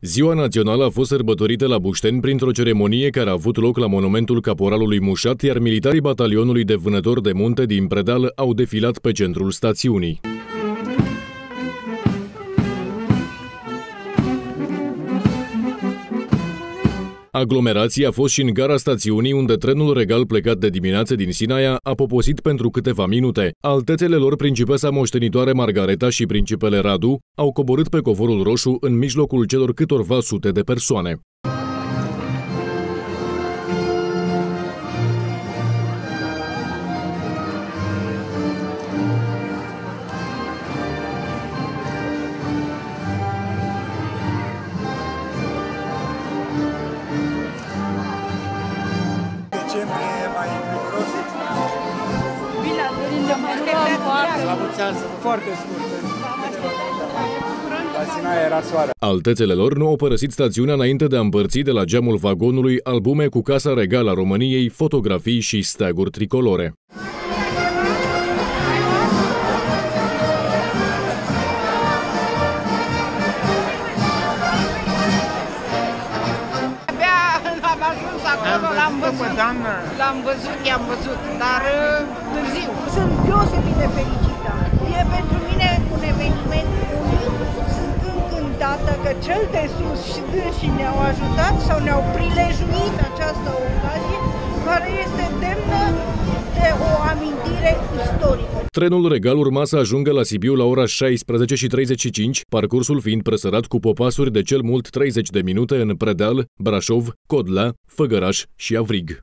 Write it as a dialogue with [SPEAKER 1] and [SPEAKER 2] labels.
[SPEAKER 1] Ziua națională a fost sărbătorită la Bușteni printr-o ceremonie care a avut loc la monumentul caporalului Mușat, iar militarii batalionului de vânători de munte din Predeal au defilat pe centrul stațiunii. Aglomerația a fost și în gara stațiunii, unde trenul regal plecat de dimineață din Sinaia a poposit pentru câteva minute. Altețele lor principesa moștenitoare Margareta și principele Radu au coborât pe covorul roșu în mijlocul celor câtorva sute de persoane.
[SPEAKER 2] La mulți ani sunt foarte scurte. La Sinaia era soare.
[SPEAKER 1] Altețele lor nu au părăsit stațiunea înainte de a împărți de la geamul vagonului albume cu Casa Regală a României, fotografii și steaguri tricolore.
[SPEAKER 3] Abia am ajuns acolo, l-am văzut. L-am văzut, i-am văzut, dar
[SPEAKER 4] cel de sus și dânsii ne-au ajutat sau ne-au prilejuit această ocazie care este demnă de o amintire istorică.
[SPEAKER 1] Trenul regal urma să ajungă la Sibiu la ora 16 și 35, parcursul fiind presărat cu popasuri de cel mult 30 de minute în Predeal, Brașov, Codla, Făgăraș și Avrig.